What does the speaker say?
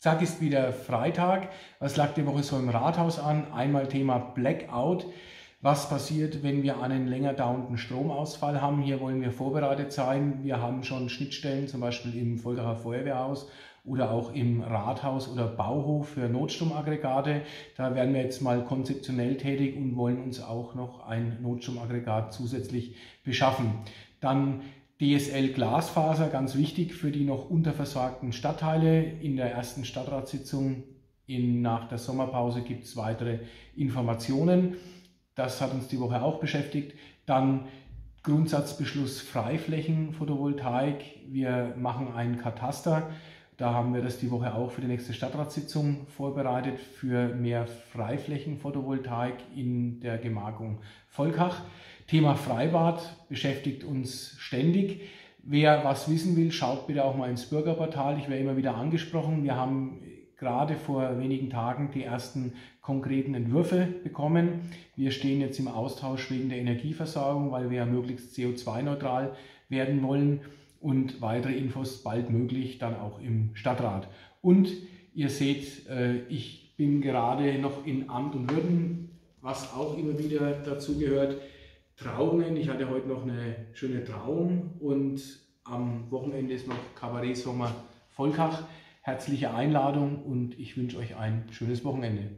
Zack ist wieder Freitag. Was lag die Woche so im Rathaus an? Einmal Thema Blackout. Was passiert, wenn wir einen länger dauernden Stromausfall haben? Hier wollen wir vorbereitet sein. Wir haben schon Schnittstellen, zum Beispiel im Volkacher Feuerwehrhaus oder auch im Rathaus oder Bauhof für Notstromaggregate. Da werden wir jetzt mal konzeptionell tätig und wollen uns auch noch ein Notstromaggregat zusätzlich beschaffen. Dann DSL Glasfaser, ganz wichtig für die noch unterversorgten Stadtteile. In der ersten Stadtratssitzung in, nach der Sommerpause gibt es weitere Informationen. Das hat uns die Woche auch beschäftigt. Dann Grundsatzbeschluss Freiflächen Photovoltaik. Wir machen ein Kataster. Da haben wir das die Woche auch für die nächste Stadtratssitzung vorbereitet für mehr Freiflächen Photovoltaik in der Gemarkung Volkach. Thema Freibad beschäftigt uns ständig. Wer was wissen will, schaut bitte auch mal ins Bürgerportal. Ich werde immer wieder angesprochen. Wir haben gerade vor wenigen Tagen die ersten konkreten Entwürfe bekommen. Wir stehen jetzt im Austausch wegen der Energieversorgung, weil wir ja möglichst CO2-neutral werden wollen und weitere Infos bald möglich dann auch im Stadtrat. Und ihr seht, äh, ich bin gerade noch in Amt und Würden, was auch immer wieder dazu gehört. Trauungen. Ich hatte heute noch eine schöne Trauung und am Wochenende ist noch Kabarett Sommer Volkach. Herzliche Einladung und ich wünsche euch ein schönes Wochenende.